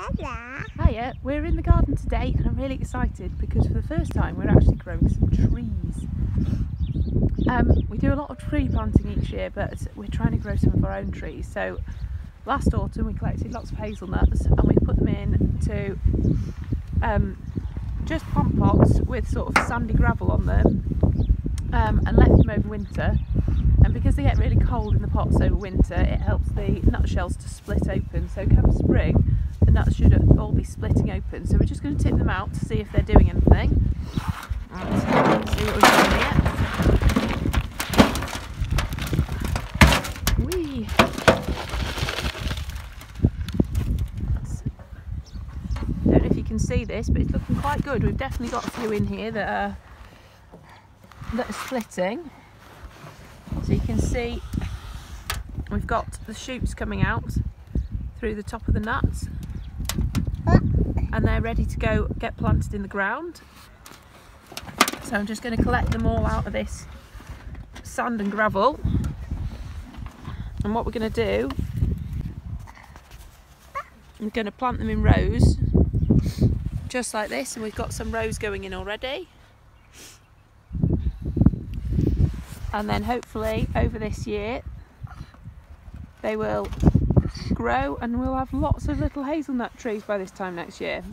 Hiya, we're in the garden today and I'm really excited because for the first time we're actually growing some trees. Um, we do a lot of tree planting each year but we're trying to grow some of our own trees. So last autumn we collected lots of hazelnuts and we put them in to um, just plant pots with sort of sandy gravel on them um, and left them over winter and because they get really cold in the pots over winter it helps the nutshells to split open so come spring the nuts should all be splitting open. So we're just going to tip them out to see if they're doing anything. Right, see what we've here. Whee! Don't know if you can see this, but it's looking quite good. We've definitely got a few in here that are that are splitting. So you can see we've got the shoots coming out through the top of the nuts and they're ready to go get planted in the ground. So I'm just going to collect them all out of this sand and gravel. And what we're going to do, I'm going to plant them in rows, just like this. And we've got some rows going in already. And then hopefully over this year, they will grow and we'll have lots of little hazelnut trees by this time next year.